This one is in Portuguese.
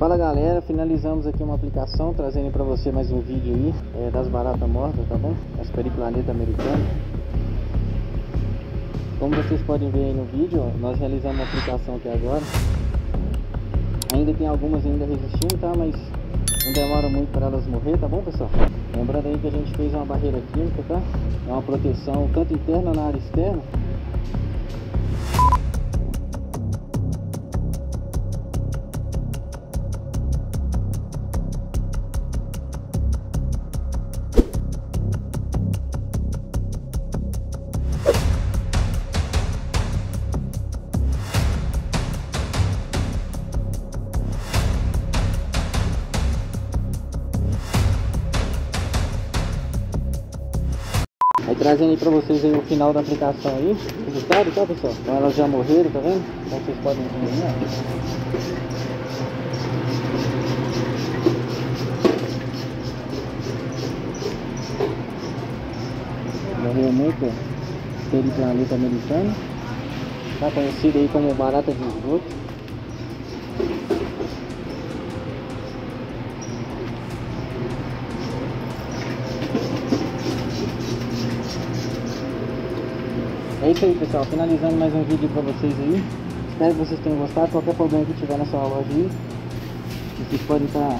Fala galera, finalizamos aqui uma aplicação trazendo para você mais um vídeo aí é, das baratas mortas, tá bom? As periplaneta americano. Como vocês podem ver aí no vídeo, nós realizamos uma aplicação aqui agora. Ainda tem algumas ainda resistindo, tá? Mas não demora muito para elas morrer, tá bom pessoal? Lembrando aí que a gente fez uma barreira química, tá? É uma proteção tanto interna na área externa Aí trazendo aí pra vocês aí o final da aplicação aí, resultado, tá pessoal? Então elas já morreram, tá vendo? Como vocês podem ver aí, ó. Morreu muito periplaneta americano, tá conhecido aí como barata de esgoto. É isso aí pessoal, finalizando mais um vídeo pra vocês aí. Espero que vocês tenham gostado, qualquer problema que tiver na sua loja aí Vocês podem estar